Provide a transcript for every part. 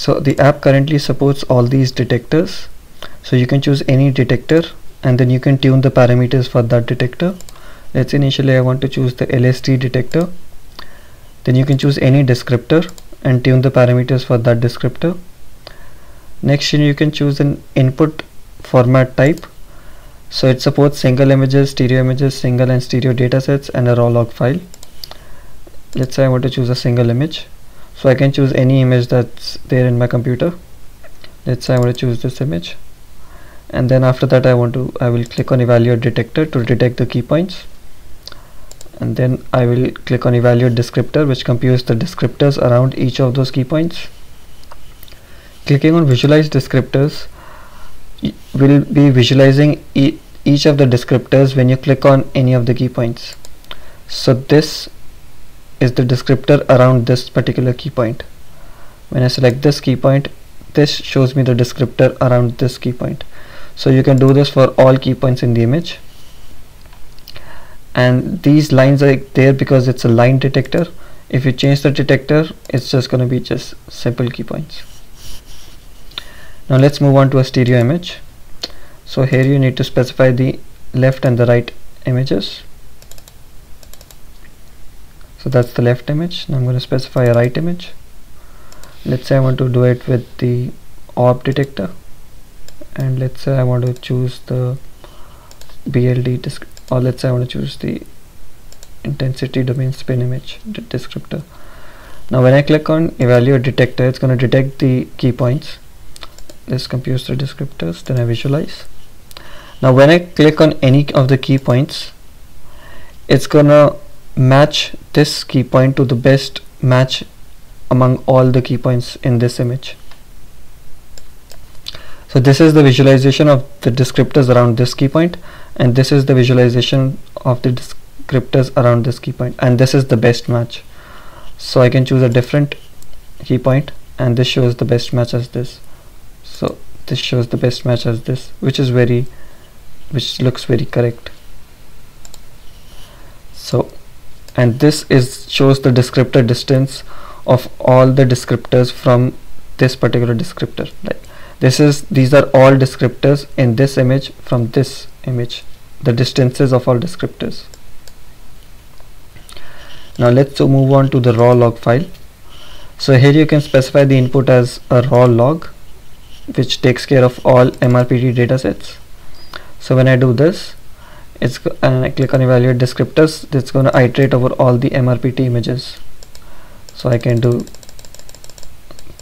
so the app currently supports all these detectors. So you can choose any detector and then you can tune the parameters for that detector. Let's initially I want to choose the LSD detector. Then you can choose any descriptor and tune the parameters for that descriptor. Next you can choose an input format type. So it supports single images stereo images single and stereo datasets and a raw log file. Let's say I want to choose a single image so I can choose any image that's there in my computer. Let's say I want to choose this image. And then after that I want to I will click on evaluate detector to detect the key points. And then I will click on evaluate descriptor which computes the descriptors around each of those key points. Clicking on visualize descriptors will be visualizing e each of the descriptors when you click on any of the key points. So this is the descriptor around this particular key point. When I select this key point this shows me the descriptor around this key point. So you can do this for all key points in the image. And these lines are there because it's a line detector. If you change the detector it's just going to be just simple key points. Now let's move on to a stereo image. So here you need to specify the left and the right images so that's the left image. Now I'm going to specify a right image. Let's say I want to do it with the orb detector. And let's say I want to choose the BLD disk or let's say I want to choose the intensity domain spin image descriptor. Now when I click on evaluate detector it's going to detect the key points. This computes the descriptors then I visualize. Now when I click on any of the key points it's gonna match this key point to the best match among all the key points in this image. So this is the visualization of the descriptors around this key point and this is the visualization of the descriptors around this key point and this is the best match. So I can choose a different key point and this shows the best match as this. So this shows the best match as this which is very which looks very correct. So and this is shows the descriptor distance of all the descriptors from this particular descriptor like this is these are all descriptors in this image from this image the distances of all descriptors. Now let's move on to the raw log file. So here you can specify the input as a raw log which takes care of all MRPT datasets. So when I do this it's and uh, I click on evaluate descriptors. It's going to iterate over all the MRPT images. So I can do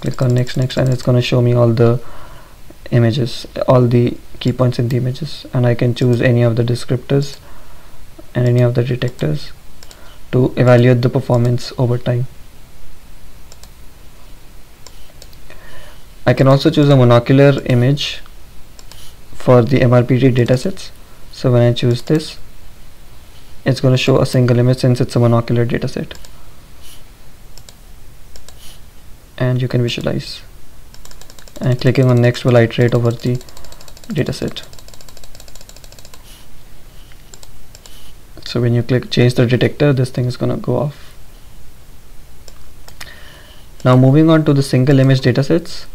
click on next next and it's going to show me all the images all the key points in the images. And I can choose any of the descriptors and any of the detectors to evaluate the performance over time. I can also choose a monocular image for the MRPT datasets so when I choose this it's going to show a single image since it's a monocular dataset and you can visualize. And clicking on next will iterate over the dataset so when you click change the detector this thing is gonna go off. Now moving on to the single image datasets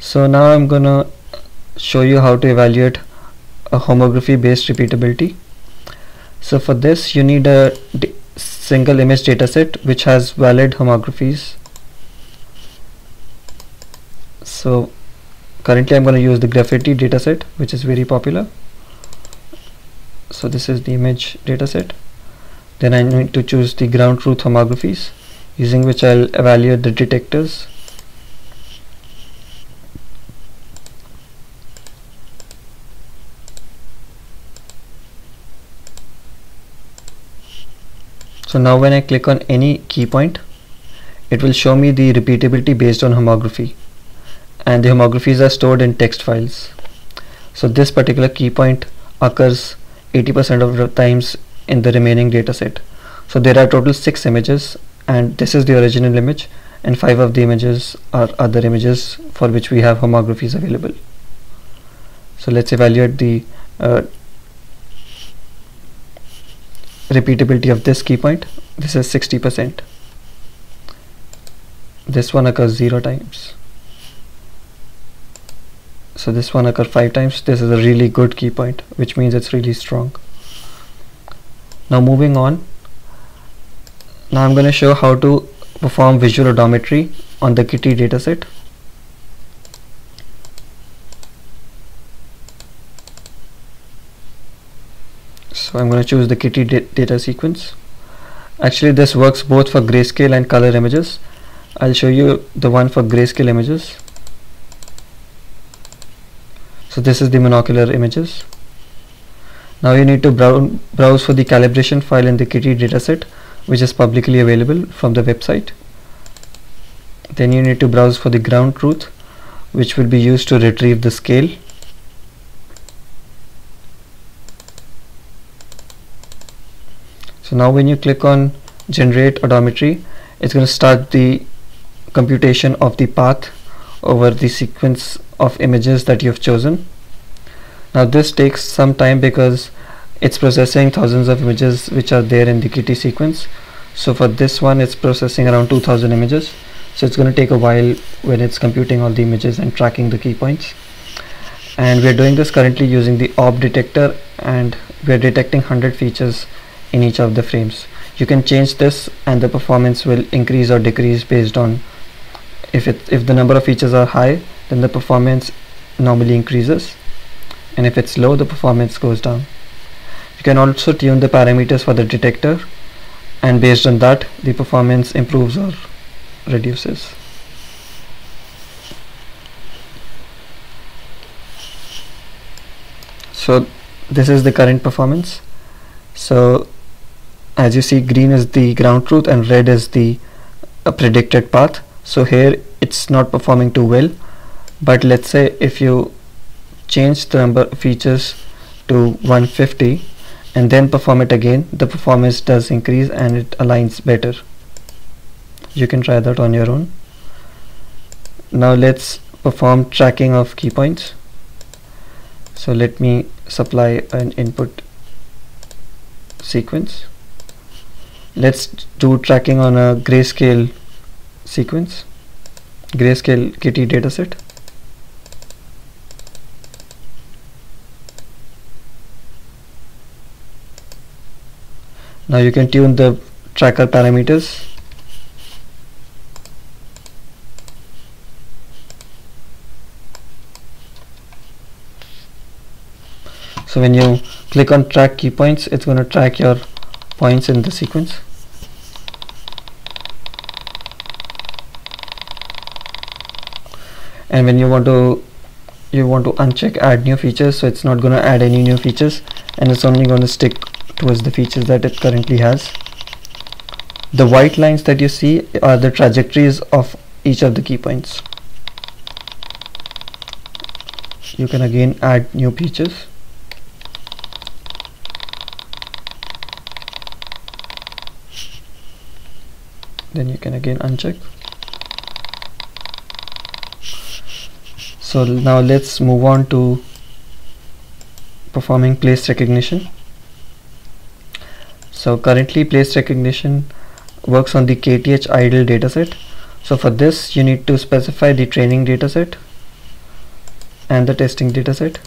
so now I'm gonna show you how to evaluate a homography based repeatability. So for this you need a single image dataset which has valid homographies. So currently I'm going to use the graffiti dataset which is very popular. So this is the image dataset. Then I need to choose the ground truth homographies using which I'll evaluate the detectors so now when I click on any key point it will show me the repeatability based on homography. And the homographies are stored in text files. So this particular key point occurs 80% of the times in the remaining dataset so there are total six images and this is the original image and five of the images are other images for which we have homographies available. So let's evaluate the uh, repeatability of this key point. This is 60% this one occurs zero times. So this one occurred five times. This is a really good key point which means it's really strong. Now moving on. Now I'm going to show how to perform visual odometry on the KITTI dataset so I'm going to choose the KITTI data sequence. Actually this works both for grayscale and color images. I'll show you the one for grayscale images. So this is the monocular images. Now you need to brow browse for the calibration file in the KITTI dataset which is publicly available from the website. Then you need to browse for the ground truth which will be used to retrieve the scale so now when you click on generate odometry it's going to start the computation of the path over the sequence of images that you've chosen. Now this takes some time because it's processing thousands of images which are there in the KITTI sequence. So for this one it's processing around 2000 images. So it's going to take a while when it's computing all the images and tracking the key points. And we're doing this currently using the ORB detector and we're detecting 100 features in each of the frames. You can change this and the performance will increase or decrease based on if it if the number of features are high then the performance normally increases. And if it's low the performance goes down. You can also tune the parameters for the detector and based on that the performance improves or reduces. So this is the current performance. So as you see green is the ground truth and red is the uh, predicted path. So here it's not performing too well. But let's say if you change the number of features to 150 and then perform it again the performance does increase and it aligns better. You can try that on your own. Now let's perform tracking of key points. So let me supply an input sequence let's do tracking on a grayscale sequence. Grayscale KITTI dataset. Now you can tune the tracker parameters. So when you click on track key points it's going to track your points in the sequence? And when you want to you want to uncheck add new features so it's not going to add any new features and it's only going to stick towards the features that it currently has. The white lines that you see are the trajectories of each of the key points. You can again add new features then you can again uncheck. So now let's move on to performing place recognition. So currently place recognition works on the KTH IDOL dataset. So for this you need to specify the training dataset and the testing dataset.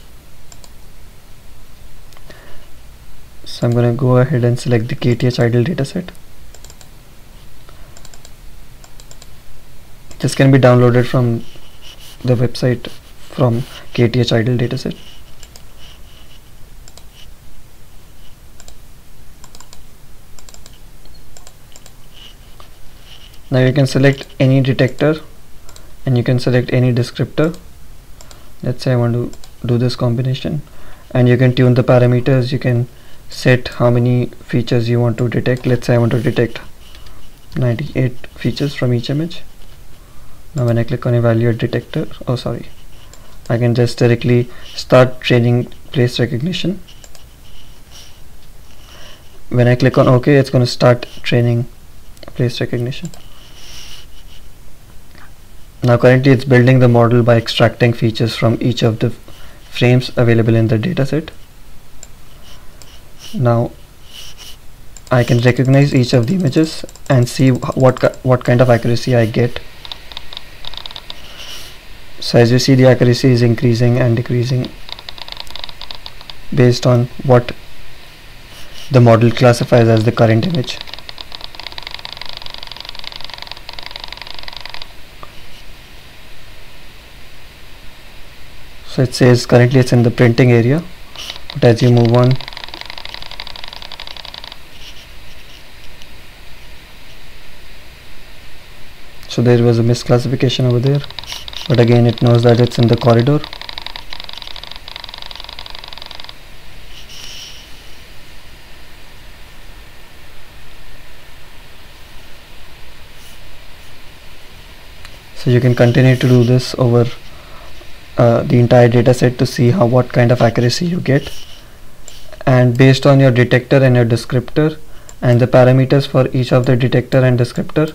So I'm going to go ahead and select the KTH IDOL dataset this can be downloaded from the website from KTH IDOL dataset. Now you can select any detector and you can select any descriptor. Let's say I want to do this combination. And you can tune the parameters. You can set how many features you want to detect. Let's say I want to detect 98 features from each image now when I click on evaluate detector oh sorry. I can just directly start training place recognition. When I click on OK it's going to start training place recognition. Now currently it's building the model by extracting features from each of the frames available in the dataset. Now I can recognize each of the images and see what what kind of accuracy I get so as you see the accuracy is increasing and decreasing based on what the model classifies as the current image. So it says currently it's in the printing area but as you move on so there was a misclassification over there but again it knows that it's in the corridor. So you can continue to do this over uh, the entire data set to see how what kind of accuracy you get. And based on your detector and your descriptor and the parameters for each of the detector and descriptor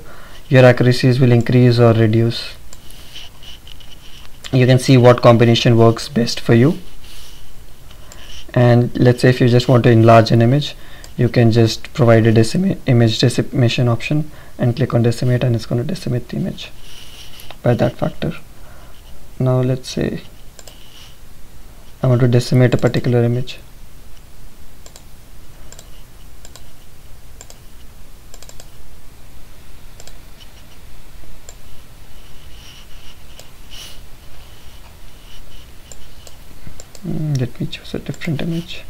your accuracies will increase or reduce you can see what combination works best for you. And let's say if you just want to enlarge an image you can just provide a decima image decimation option and click on decimate and it's going to decimate the image by that factor. Now let's say I want to decimate a particular image mm, let me choose a different image.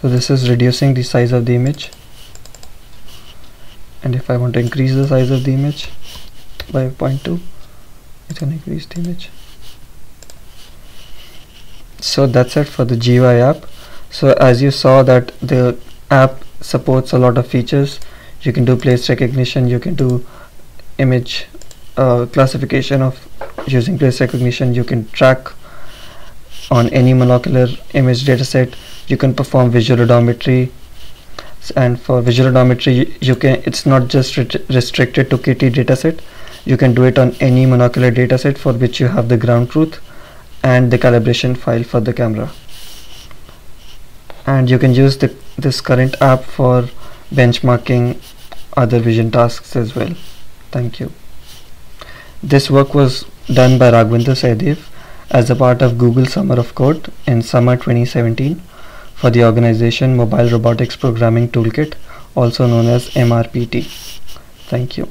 So this is reducing the size of the image and if I want to increase the size of the image by 0.2 it's going to increase the image. So that's it for the GUI app. So as you saw that the app supports a lot of features. You can do place recognition you can do image uh, classification of using place recognition you can track on any monocular image dataset. You can perform visual odometry and for visual odometry you can it's not just restricted to KT dataset. You can do it on any monocular dataset for which you have the ground truth and the calibration file for the camera. And you can use the, this current app for benchmarking other vision tasks as well. Thank you. This work was done by Raghavender Sahdev as a part of Google Summer of Code in summer 2017 for the organization Mobile Robotics Programming Toolkit also known as MRPT. Thank you.